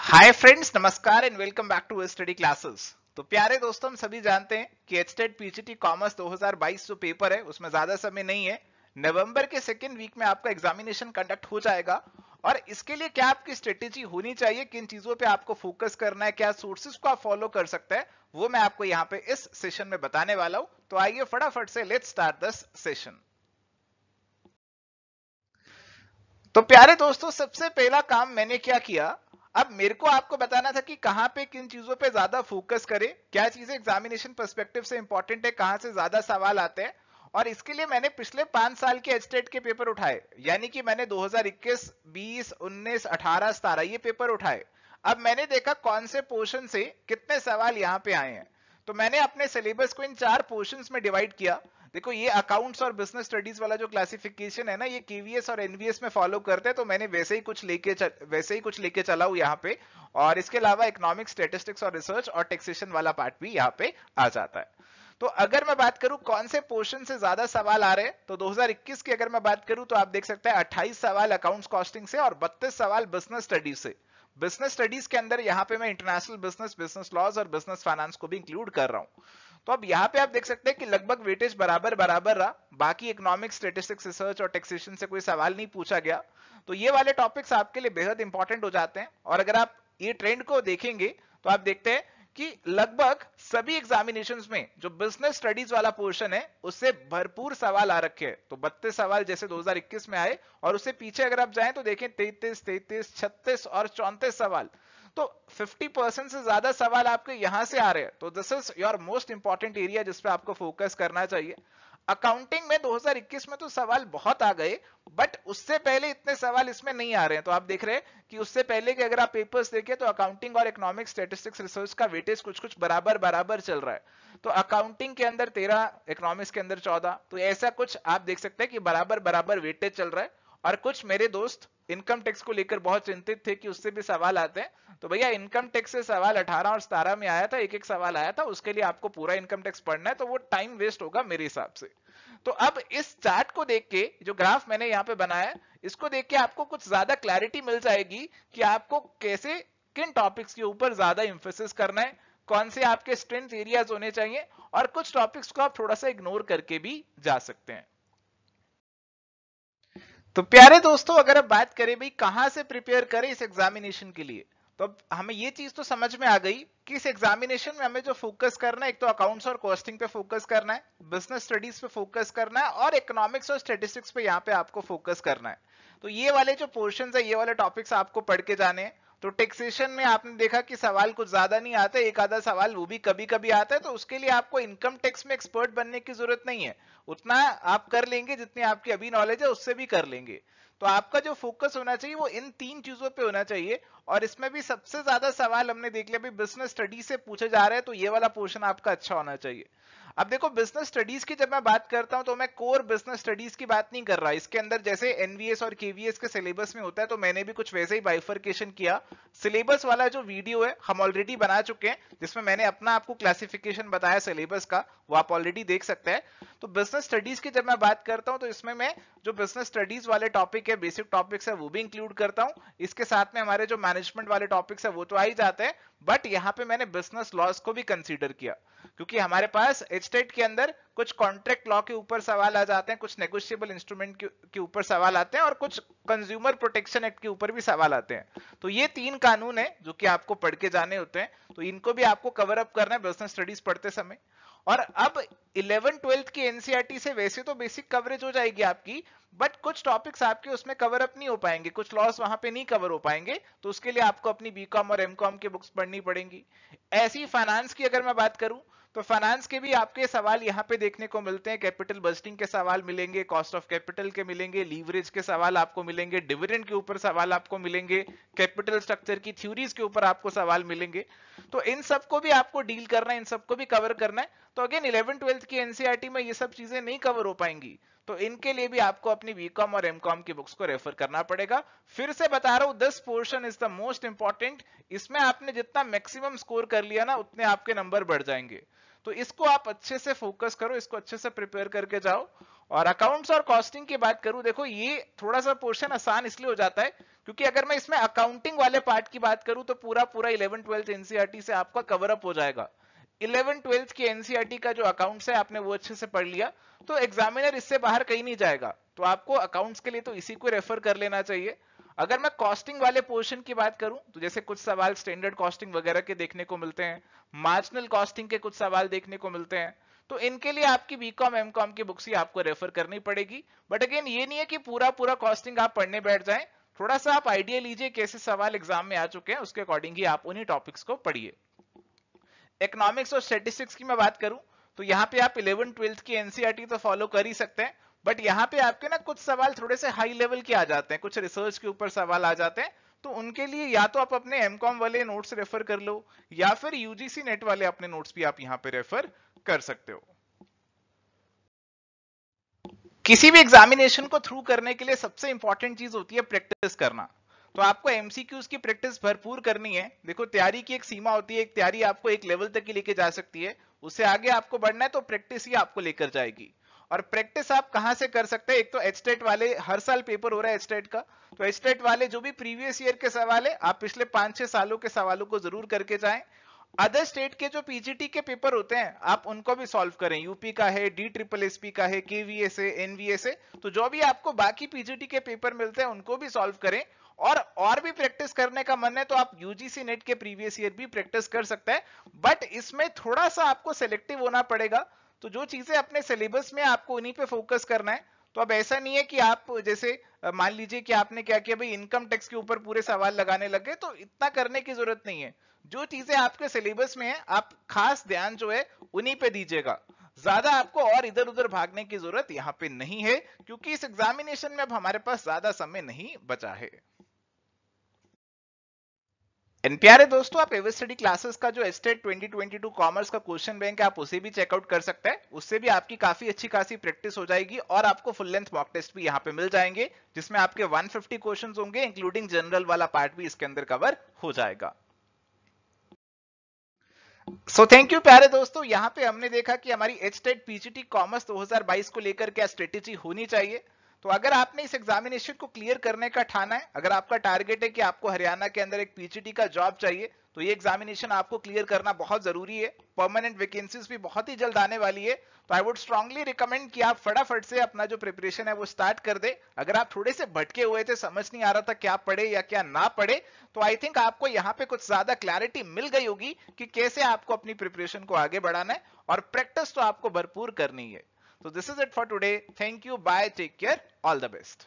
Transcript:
हाय friends नमस्कार and welcome back to study classes तो प्यारे दोस्तों, हम सभी जानते हैं कि एचटेट पीजीटी कॉमर्स 2022 जो पेपर है, उसमें ज़्यादा समय नहीं है। नवंबर के सेकेंड वीक में आपका एग्जामिनेशन कंडक्ट हो जाएगा और इसके लिए क्या आपकी स्ट्रेटेजी होनी चाहिए, किन चीज़ों पे आपको फोकस करना है, क्या सोर्सेज को आप फॉलो कर सकते हैं, वो मैं आपको यहाँ पे इस सेशन में बताने वाला हूँ। तो आइए फटाफट से लेट स्टार्ट दिस सेशन तो प्यारे दोस्तों, सबसे पहला काम मैंने क्या किया अब मेरे को आपको बताना था कि कहाँ पे किन चीज़ों पे ज़्यादा फोकस करें क्या चीज़ें एग्जामिनेशन परस्पेक्टिव से इंपॉर्टेंट है कहाँ से ज़्यादा सवाल आते हैं और इसके लिए मैंने पिछले पाँच साल के एचटेट के पेपर उठाए यानी कि मैंने 2021, 20, 19, 18, 17 ये पेपर उठाए। अब मैंने देखा कौन से पोर्शन से कितने सवाल यहाँ पे आए हैं। तो मैंने अपने सिलेबस को इन चार पोर्शंस में डिवाइड किया। देखो, ये अकाउंट्स और बिज़नेस स्टडीज़ वाला जो क्लासिफिकेशन है ना, ये केवीएस और एनवीएस में फॉलो करते हैं तो मैंने वैसे ही कुछ लेके वैसे ही कुछ लेके चला हूँ यहाँ पे। और इसके अलावा इकोनॉमिक स्टेटिस्टिक्स और रिसर्च और टैक्सेशन वाला पार्ट भी यहाँ पे आ जाता है। तो अगर मैं बात करूँ, कौन से पोर्शन से ज़्यादा सवाल आ रहे हैं तो 2021 की अगर मैं बात करूँ तो आप देख सकते हैं 28 सवाल अकाउंट्स कॉस्टिंग से और 32 सवाल बिज़नेस स्टडीज़ से। बिज़नेस स्टडीज़ के अंदर यहाँ पे मैं इंटरनेशनल बिज़नेस बिज़नेस लॉज और बिज़नेस फाइनेंस को भी इंक्लूड कर रहा हूँ। तो अब यहाँ पे आप देख सकते हैं कि लगभग वेटेज बराबर बराबर रहा। बाकी इकोनॉमिक स्टेटिस्टिक्स रिसर्च और टैक्सेशन से कोई सवाल नहीं पूछा गया। तो ये वाले टॉपिक्स आपके लिए बेहद इंपॉर्टेंट हो जाते हैं। और अगर आप ये ट्रेंड को देखेंगे तो आप देखते हैं कि लगभग सभी एग्जामिनेशंस में जो बिज़नेस स्टडीज़ वाला पोर्शन है उससे भरपूर सवाल आ रखे हैं। तो बत्तीस सवाल जैसे 2021 में आए और उससे पीछे अगर आप जाएँ तो देखें 33, 33, 36 और चौंतीस सवाल। तो 50 परसेंट से ज़्यादा सवाल आपके यहाँ से आ रहे हैं। तो this is your most important area जिसपे आपको फोकस करना चाहिए। अकाउंटिंग में 2021 में तो सवाल बहुत आ गए बट उससे पहले इतने सवाल इसमें नहीं आ रहे हैं। तो आप देख रहे हैं कि उससे पहले के अगर आप पेपर्स देखें तो अकाउंटिंग और इकोनॉमिक स्टेटिस्टिक्स रिसर्च का वेटेज कुछ कुछ बराबर बराबर चल रहा है। तो अकाउंटिंग के अंदर तेरह इकोनॉमिक्स के अंदर चौदह तो ऐसा कुछ आप देख सकते हैं कि बराबर बराबर वेटेज चल रहा है। और कुछ मेरे दोस्त इनकम टैक्स को लेकर बहुत चिंतित थे कि उससे भी सवाल आते हैं। तो भैया इनकम टैक्स से सवाल 18 और 17 में आया था एक एक सवाल आया था, उसके लिए आपको पूरा इनकम टैक्स पढ़ना है तो वो टाइम वेस्ट होगा मेरे हिसाब से। तो अब इस चार्ट को देख के, जो ग्राफ मैंने यहाँ पे बनाया इसको देख के आपको कुछ ज़्यादा क्लैरिटी मिल जाएगी कि आपको कैसे, किन टॉपिक्स के ऊपर ज़्यादा इंफोसिस करना है, कौन से आपके स्ट्रेंथ एरियाज़ होने चाहिए, और कुछ टॉपिक्स को आप थोड़ा सा इग्नोर करके भी जा सकते हैं। तो प्यारे दोस्तों, अगर आप बात करें भाई, कहाँ से प्रिपेयर करें इस एग्जामिनेशन के लिए? तो अब हमें ये चीज़ तो समझ में आ गई कि इस एग्जामिनेशन में हमें जो फोकस करना है, एक तो अकाउंट्स और कॉस्टिंग पे फोकस करना है बिज़नेस स्टडीज़ पे फोकस करना है, और इकोनॉमिक्स और स्टेटिस्टिक्स पे यहाँ पे आपको फोकस करना है। तो ये वाले जो पोर्शन है, ये वाले टॉपिक्स आपको पढ़ के जाने हैं। तो टैक्सेशन में आपने देखा कि सवाल कुछ ज़्यादा नहीं आता एक आधा सवाल वो भी कभी कभी आता है तो उसके लिए आपको इनकम टैक्स में एक्सपर्ट बनने की ज़रूरत नहीं है। उतना आप कर लेंगे जितनी आपकी अभी नॉलेज है, उससे भी कर लेंगे। तो आपका जो फोकस होना चाहिए, वो इन तीन चीज़ों पे होना चाहिए, और इसमें भी सबसे ज़्यादा सवाल हमने देख लिया बिज़नेस स्टडी से पूछे जा रहे हैं तो ये वाला पोर्शन आपका अच्छा होना चाहिए। अब देखो बिज़नेस स्टडीज़ की जब मैं बात करता हूँ तो मैं कोर बिज़नेस स्टडीज़ की बात नहीं कर रहा। इसके अंदर जैसे एनवीएस और केवीएस के सिलेबस में होता है तो मैंने भी कुछ वैसे ही बाइफर्केशन किया। सिलेबस वाला जो वीडियो है, हम ऑलरेडी बना चुके हैं, जिसमें मैंने अपना आपको क्लासिफिकेशन बताया सिलेबस का, वो आप ऑलरेडी देख सकते हैं। तो बिज़नेस स्टडीज़ की जब मैं बात करता हूँ तो इसमें मैं जो बिज़नेस स्टडीज़ वाले टॉपिक है बेसिक टॉपिक्स है, वो भी इंक्लूड करता हूँ। इसके साथ में हमारे जो मैनेजमेंट वाले टॉपिक्स है, वो तो आ ही जाते हैं। बट यहाँ पे मैंने बिज़नेस लॉस को भी कंसीडर किया, क्योंकि हमारे पास एस्टेट के अंदर कुछ कॉन्ट्रैक्ट लॉ के ऊपर सवाल आ जाते हैं, कुछ नेगोशियबल इंस्ट्रूमेंट के ऊपर सवाल आते हैं और कुछ कंज्यूमर प्रोटेक्शन एक्ट के ऊपर भी सवाल आते हैं। तो ये तीन कानून है जो कि आपको पढ़ के जाने होते हैं। तो इनको भी आपको कवर अप करना है बिज़नेस स्टडीज़ पढ़ते समय। और अब इलेवन ट्वेल्थ की एनसीआरटी से वैसे तो बेसिक कवरेज हो जाएगी आपकी बट कुछ टॉपिक्स आपके उसमें कवर अप नहीं हो पाएँगे। कुछ लॉस वहाँ पे नहीं कवर हो पाएँगे तो उसके लिए आपको अपनी बीकॉम और एमकॉम की बुक्स पढ़नी पड़ेंगी। ऐसी फाइनेंस की अगर मैं बात करूँ तो फाइनेंस के भी आपके सवाल यहाँ पे देखने को मिलते हैं। कैपिटल बजटिंग के सवाल मिलेंगे कॉस्ट ऑफ़ कैपिटल के मिलेंगे लीवरेज के सवाल आपको मिलेंगे डिविडेंड के ऊपर सवाल आपको मिलेंगे कैपिटल स्ट्रक्चर की थ्योरीज के ऊपर आपको सवाल मिलेंगे। तो इन सबको भी आपको डील करना है, इन सबको भी कवर करना है। तो अगेन इलेवन ट्वेल्थ की एनसीआरटी में ये सब चीज़ें नहीं कवर हो पाएँगी। तो इनके लिए भी आपको अपनी बीकॉम और एमकॉम की बुक्स को रेफर करना पड़ेगा। फिर से बता रहा हूँ this portion is the most important इसमें आपने जितना मैक्सिमम स्कोर कर लिया ना, उतने आपके नंबर बढ़ जाएँगे। तो इसको आप अच्छे से फोकस करो, इसको अच्छे से प्रिपेयर करके जाओ। और अकाउंट्स और कॉस्टिंग की बात करूँ, देखो, ये थोड़ा सा पोर्शन आसान इसलिए हो जाता है, क्योंकि अगर मैं इसमें अकाउंटिंग वाले पार्ट की बात करूँ तो पूरा पूरा इलेवन ट्वेल्थ एनसीआरटी से आपका कवर अप हो जाएगा। इलेवन ट्वेल्थ की एनसीआरटी का जो अकाउंट्स है, आपने वो अच्छे से पढ़ लिया तो एग्जामिनर इससे बाहर कहीं नहीं जाएगा। तो आपको अकाउंट्स के लिए तो इसी को रेफर कर लेना चाहिए। अगर मैं कॉस्टिंग वाले पोर्शन की बात करूँ तो जैसे कुछ सवाल स्टैंडर्ड कॉस्टिंग वगैरह के देखने को मिलते हैं मार्जिनल कॉस्टिंग के कुछ सवाल देखने को मिलते हैं तो इनके लिए आपकी बीकॉम एमकॉम की बुक्स ही आपको रेफर करनी पड़ेगी। बट अगेन ये नहीं है कि पूरा पूरा कॉस्टिंग आप पढ़ने बैठ जाएँ। थोड़ा सा आप आइडिया लीजिए कैसे सवाल एग्ज़ाम में आ चुके हैं, उसके अकॉर्डिंग ही आप उन्हीं टॉपिक्स को पढ़िए। इकोनॉमिक्स और स्टेटिस्टिक्स की मैं बात करूँ तो यहाँ पे आप इलेवन ट्वेल्थ की एनसीआरटी तो फॉलो कर ही सकते हैं बट यहाँ पे आपके ना कुछ सवाल थोड़े से हाई लेवल के आ जाते हैं, कुछ रिसर्च के ऊपर सवाल आ जाते हैं तो उनके लिए या तो आप अपने एमकॉम वाले नोट्स रेफर कर लो, या फिर यूजीसी नेट वाले अपने नोट्स भी आप यहाँ पे रेफर कर सकते हो। किसी भी एग्जामिनेशन को थ्रू करने के लिए सबसे इंपॉर्टेंट चीज़ होती है प्रैक्टिस करना। तो आपको एमसीक्यूज की प्रैक्टिस भरपूर करनी है। देखो, तैयारी की एक सीमा होती है, एक तैयारी आपको एक लेवल तक ही लेके जा सकती है। उससे आगे आपको बढ़ना है तो प्रैक्टिस ही आपको लेकर जाएगी। और प्रैक्टिस आप कहाँ से कर सकते हैं? एक तो एचटेट वाले, हर साल पेपर हो रहा है एचटेट का। तो एचटेट वाले जो भी प्रीवियस ईयर के सवाल है, आप पिछले पाँच छह सालों के सवालों को ज़रूर करके जाएँ। अदर स्टेट के जो पीजीटी के पेपर होते हैं, आप उनको भी सॉल्व करें। यूपी का है डी ट्रिपल एसपी का है केवीएस है एनवीएस है तो जो भी आपको बाकी पीजीटी के पेपर मिलते हैं, उनको भी सॉल्व करें। और और भी प्रैक्टिस करने का मन है तो आप यूजीसी नेट के प्रीवियस ईयर भी प्रैक्टिस कर सकते हैं। बट इसमें थोड़ा सा आपको सिलेक्टिव होना पड़ेगा। तो जो चीज़ें अपने सिलेबस में आपको उन्हीं पे फोकस करना है तो अब ऐसा नहीं है कि आप जैसे मान लीजिए कि आपने क्या किया, भाई इनकम टैक्स के ऊपर पूरे सवाल लगाने लगे तो इतना करने की ज़रूरत नहीं है। जो चीज़ें आपके सिलेबस में है, आप खास ध्यान जो है, उन्हीं पे दीजिएगा। ज़्यादा आपको और इधर उधर भागने की ज़रूरत यहाँ पे नहीं है, क्योंकि इस एग्जामिनेशन में अब हमारे पास ज़्यादा समय नहीं बचा है। प्यारे दोस्तों, आप एवर स्टडी क्लासेस का जो एस्टेट 2022 कॉमर्स का क्वेश्चन बैंक है, आप उसे भी चेकआउट कर सकते हैं। उससे भी आपकी काफ़ी अच्छी खासी प्रैक्टिस हो जाएगी और आपको फुल लेंथ मॉक टेस्ट भी यहाँ पे मिल जाएँगे, जिसमें आपके 150 क्वेश्चंस होंगे इंक्लूडिंग जनरल वाला पार्ट भी इसके अंदर कवर हो जाएगा। सो थैंक यू प्यारे दोस्तों। यहाँ पे हमने देखा कि हमारी एच टेट पीजीटी कॉमर्स 2022 को लेकर क्या स्ट्रेटेजी होनी चाहिए। तो अगर आपने इस एग्जामिनेशन को क्लियर करने का ठाना है, अगर आपका टारगेट है कि आपको हरियाणा के अंदर एक पीजीटी का जॉब चाहिए तो ये एग्जामिनेशन आपको क्लियर करना बहुत ज़रूरी है। परमानेंट वैकेंसीज भी बहुत ही जल्द आने वाली है। तो आई वुड स्ट्रांगली रिकमेंड कि आप फटाफट से अपना जो प्रिपरेशन है वो स्टार्ट कर दे। अगर आप थोड़े से भटके हुए थे, समझ नहीं आ रहा था क्या पढ़े या क्या ना पढ़े तो आई थिंक आपको यहाँ पे कुछ ज़्यादा क्लैरिटी मिल गई होगी कि कैसे आपको अपनी प्रिपरेशन को आगे बढ़ाना है। और प्रैक्टिस तो आपको भरपूर करनी है। So this is it for today. Thank you. Bye. Take care. All the best.